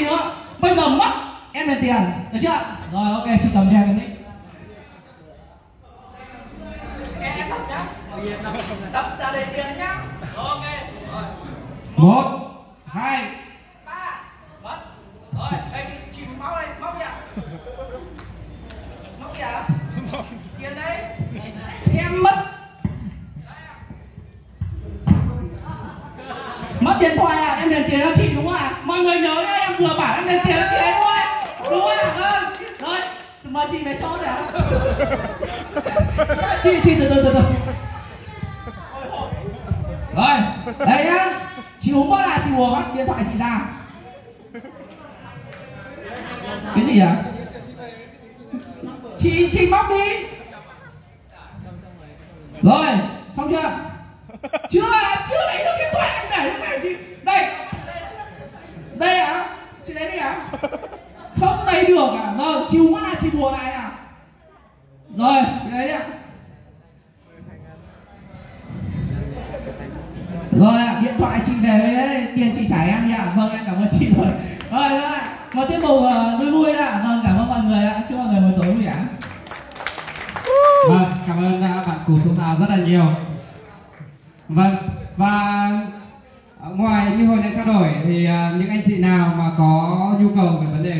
chi nữa? Bây giờ mất em đền tiền được chưa? Rồi ok chị cầm cho em em đập ra đền tiền nhá. Rồi, ok rồi. Một hai. Ba. Mất. Rồi đây chị chị máu đây đi ạ. Móc kìa tiền đây. Em mất. Mất điện thoại à? Em đền tiền cho chị đúng không ạ? Mọi người nhớ em vừa bảo em lên tiếng chị ấy đúng không đúng không vâng. Rồi, mời chị về chỗ rồi chị chị, từ từ từ từ. Rồi đây nhá. Chị uống bao là chị uống bắt điện thoại chị ra. Cái gì à chị chị móc đi. Rồi, xong chưa? Chưa chưa lấy được điện thoại em để lúc này chị đây đây à không lấy được à? Vâng chiều uống là xin bùa lại à rồi đấy đi ạ. Rồi điện thoại chị về đấy. Tiền chị trả em nha vâng em cảm ơn chị rồi. Rồi rồi ạ. Một tiết mục ờ, vui vui ạ. Vâng cảm ơn mọi người ạ. Chúc mọi người buổi tối vui vẻ vâng cảm ơn các bạn cụ chúng ta rất là nhiều. Vâng và à, thì những anh chị nào mà có nhu cầu về vấn đề